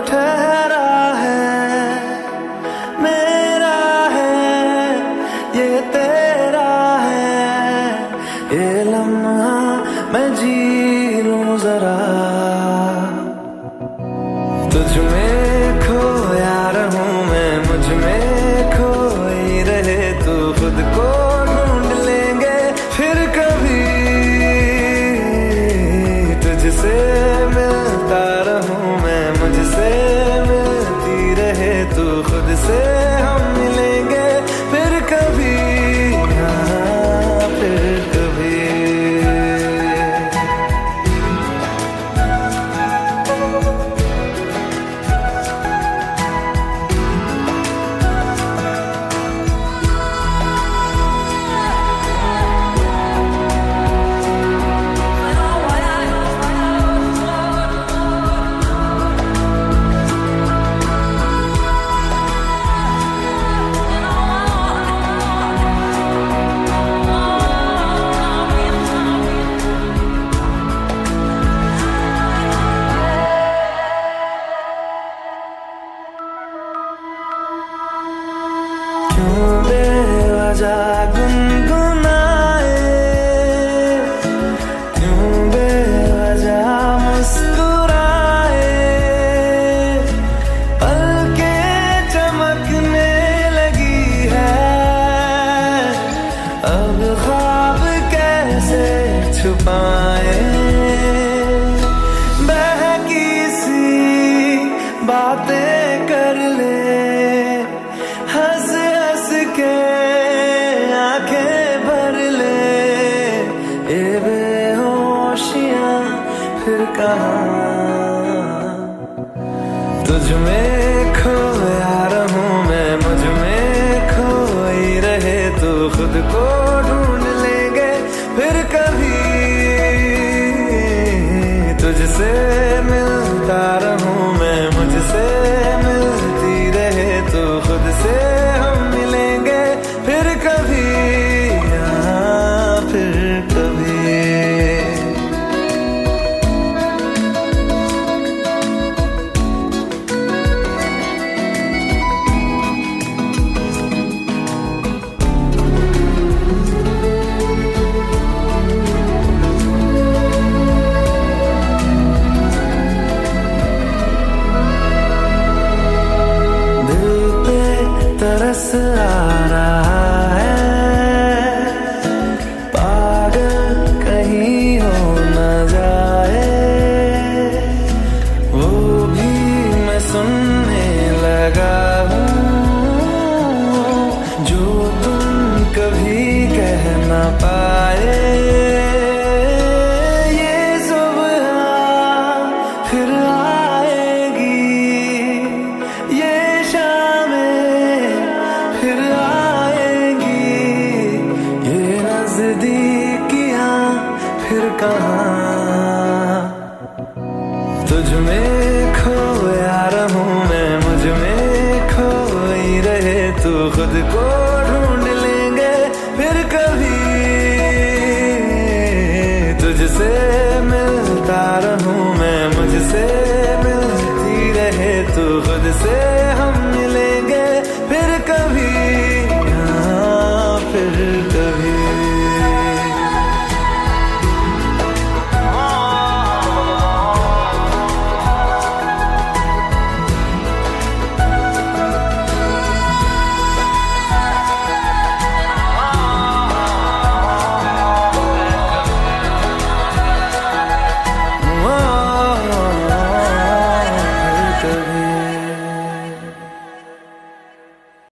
ठहरा है मेरा है ये तेरा है। ये लम्हा मैं जी लूँ जरा। तुझ छुपाए। सी बातें कर ले। हंस हंस के आँखें भर ले। फिर कहा? तुझ में खोया तुझ में खोया मैं, मुझमें खोई रहे तू। खुद को ढूंढ लेंगे फिर कभी। तुझसे मिलता रहूँ मैं, मुझसे